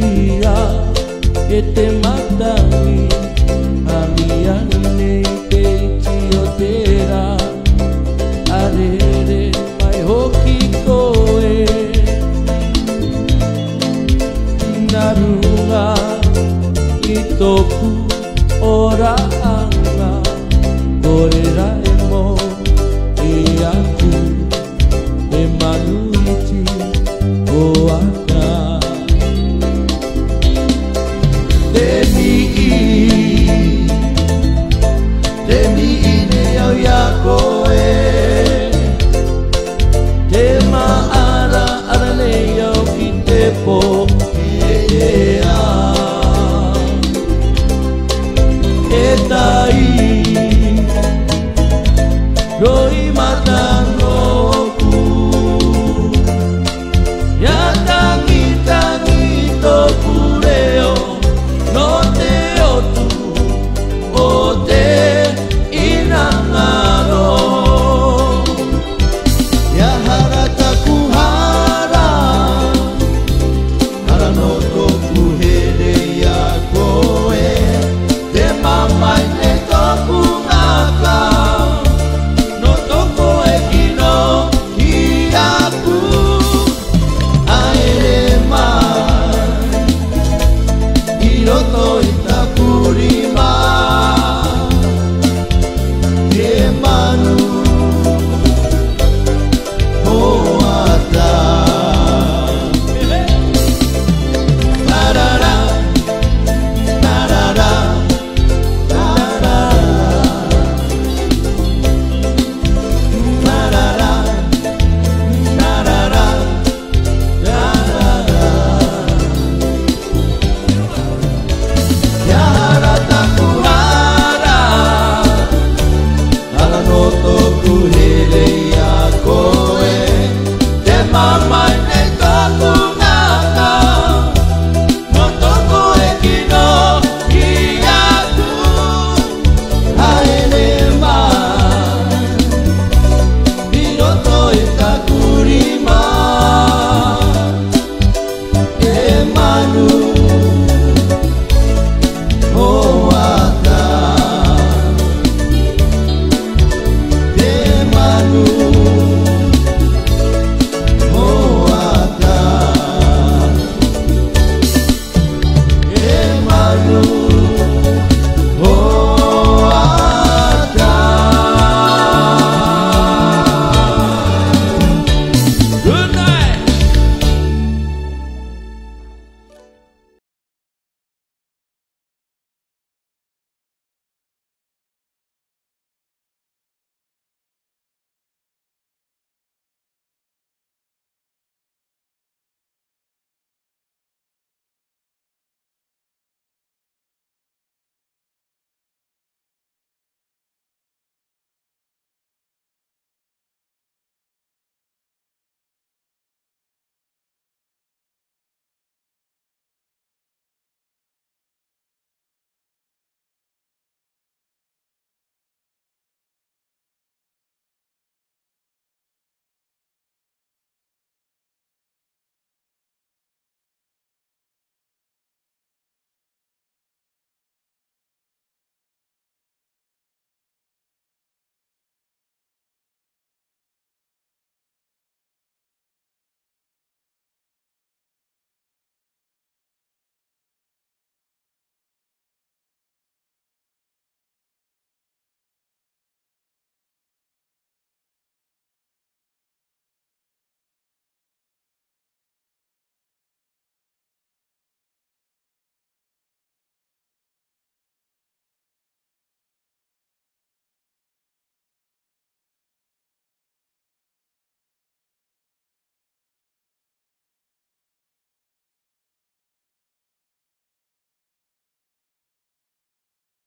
día te mata a mi. たい